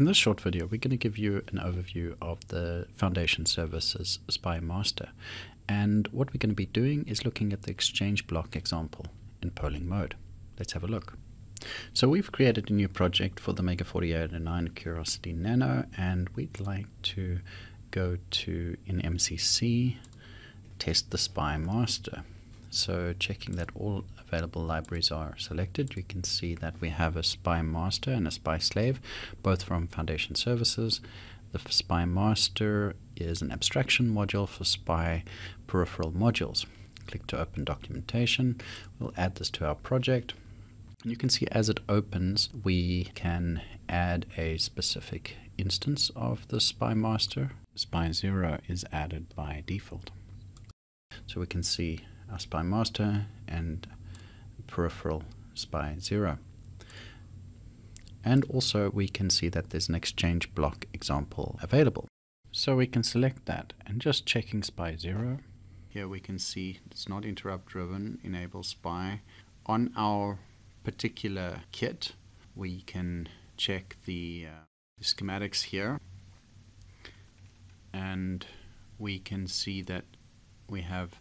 In this short video, we're going to give you an overview of the Foundation Services SPI Master. And what we're going to be doing is looking at the Exchange block example in polling mode. Let's have a look. So we've created a new project for the Mega 4809 Curiosity Nano, and we'd like to go to in MCC, test the SPI Master. So checking that all available libraries are selected, you can see that we have a SPI master and a SPI slave, both from Foundation Services. The SPI master is an abstraction module for SPI peripheral modules. Click to open documentation. We'll add this to our project. And you can see as it opens, we can add a specific instance of the SPI master. SPI 0 is added by default. So we can see SPI master and peripheral SPI 0. And also we can see that there's an exchange block example available. So we can select that and just checking SPI 0. Here we can see it's not interrupt driven, enable SPI. On our particular kit, we can check the, uh, the schematics here and we can see that we have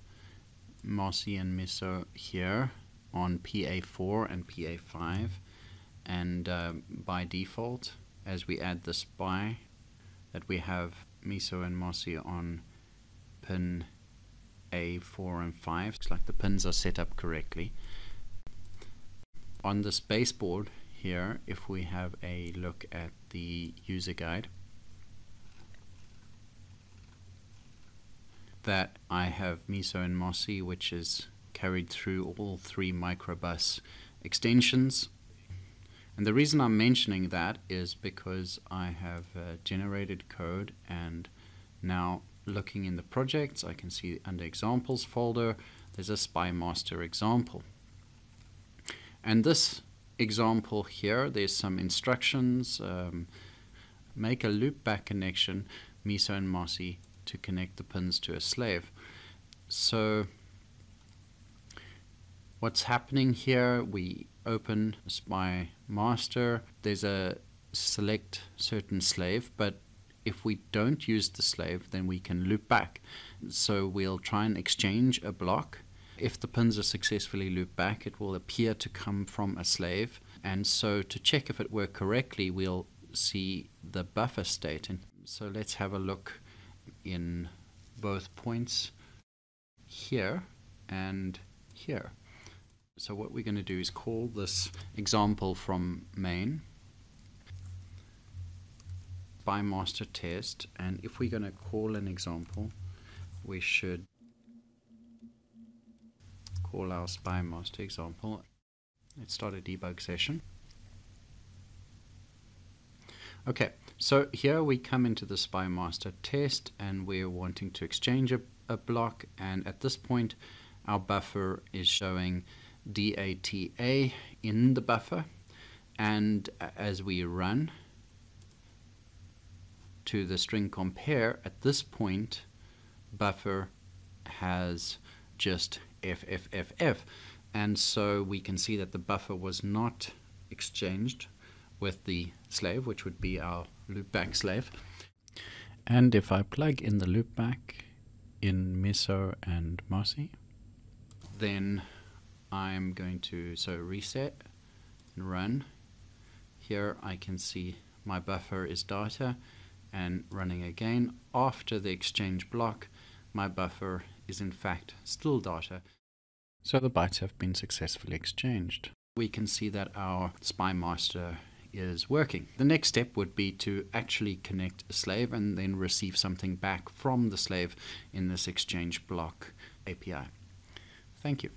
And MISO here on PA4 and PA5 and uh, by default as we add the SPI that we have MISO and MOSI on pin A4 and 5 looks like the pins are set up correctly. On this baseboard here if we have a look at the user guide that I have MISO and MOSI, which is carried through all three mikroBUS extensions. And the reason I'm mentioning that is because I have uh, generated code and now looking in the projects, I can see under examples folder, there's a SPI master example. And this example here, there's some instructions, um, make a loopback connection, MISO and MOSI to connect the pins to a slave. So what's happening here, we open SPI master, there's a select certain slave, but if we don't use the slave, then we can loop back. So we'll try and exchange a block. If the pins are successfully looped back, it will appear to come from a slave. And so to check if it worked correctly, we'll see the buffer state. And so let's have a look in both points here and here. So what we're going to do is call this example from main SPI master test and if we're going to call an example we should call our SPI master example. Let's start a debug session. Okay, so here we come into the SPI master test and we're wanting to exchange a, a block and at this point our buffer is showing DATA in the buffer. And as we run to the string compare at this point buffer has just FFFF and so we can see that the buffer was not exchanged with the slave, which would be our loopback slave. And if I plug in the loopback in MISO and MOSI, then I'm going to so reset and run. Here I can see my buffer is data and running again. After the exchange block, my buffer is in fact still data. So the bytes have been successfully exchanged. We can see that our SPI master is working. The next step would be to actually connect a slave and then receive something back from the slave in this exchange block API. Thank you.